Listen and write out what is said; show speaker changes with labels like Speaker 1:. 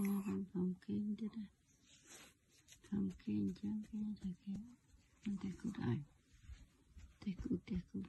Speaker 1: ខ្ញុំខ្ញុំគេងទៀតណាខ្ញុំគេងចឹងគេតែគេមិនតែគូតអញតែគូតតែគូត